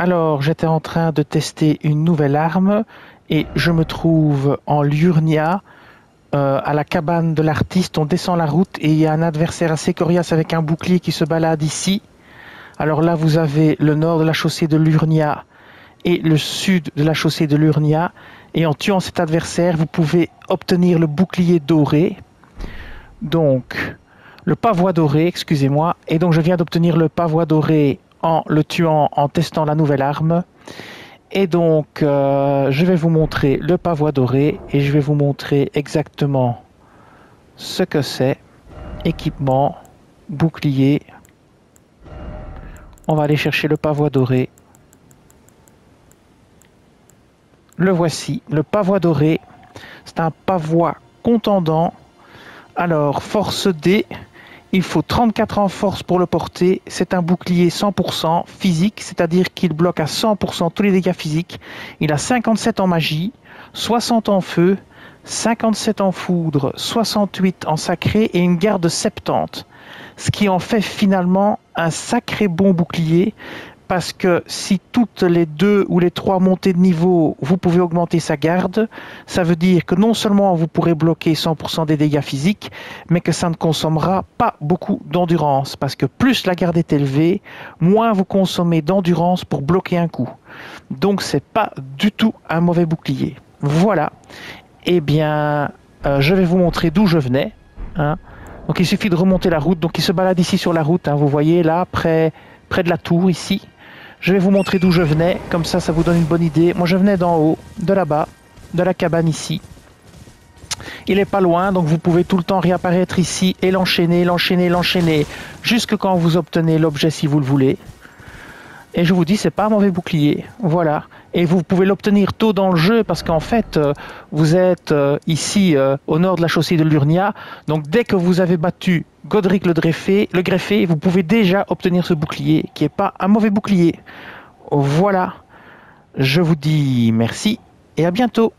Alors, j'étais en train de tester une nouvelle arme et je me trouve en Lurnia, euh, à la cabane de l'artiste. On descend la route et il y a un adversaire assez coriace avec un bouclier qui se balade ici. Alors là, vous avez le nord de la chaussée de Lurnia et le sud de la chaussée de Lurnia. Et en tuant cet adversaire, vous pouvez obtenir le bouclier doré. Donc, le pavois doré, excusez-moi. Et donc, je viens d'obtenir le pavois doré en le tuant en testant la nouvelle arme. Et donc, euh, je vais vous montrer le pavois doré et je vais vous montrer exactement ce que c'est. Équipement, bouclier. On va aller chercher le pavois doré. Le voici, le pavois doré. C'est un pavois contendant. Alors, force D, il faut 34 en force pour le porter. C'est un bouclier 100% physique, c'est-à-dire qu'il bloque à 100% tous les dégâts physiques. Il a 57 en magie, 60 en feu, 57 en foudre, 68 en sacré et une garde de 70. Ce qui en fait finalement un sacré bon bouclier, parce que si toutes les deux ou les trois montées de niveau, vous pouvez augmenter sa garde, ça veut dire que non seulement vous pourrez bloquer 100% des dégâts physiques, mais que ça ne consommera pas beaucoup d'endurance, parce que plus la garde est élevée, moins vous consommez d'endurance pour bloquer un coup. Donc c'est pas du tout un mauvais bouclier. Voilà. Eh bien, euh, je vais vous montrer d'où je venais. Hein. Donc il suffit de remonter la route. Donc il se balade ici sur la route. Hein. vous voyez là, près, près de la tour ici. Je vais vous montrer d'où je venais, comme ça ça vous donne une bonne idée. Moi je venais d'en haut, de là-bas, de la cabane ici. Il est pas loin, donc vous pouvez tout le temps réapparaître ici et l'enchaîner, l'enchaîner, l'enchaîner, jusque quand vous obtenez l'objet si vous le voulez. Et je vous dis, c'est pas un mauvais bouclier. Voilà. Et vous pouvez l'obtenir tôt dans le jeu parce qu'en fait, euh, vous êtes euh, ici euh, au nord de la chaussée de Lurnia. Donc dès que vous avez battu Godric le greffé, vous pouvez déjà obtenir ce bouclier qui est pas un mauvais bouclier. Voilà. Je vous dis merci et à bientôt.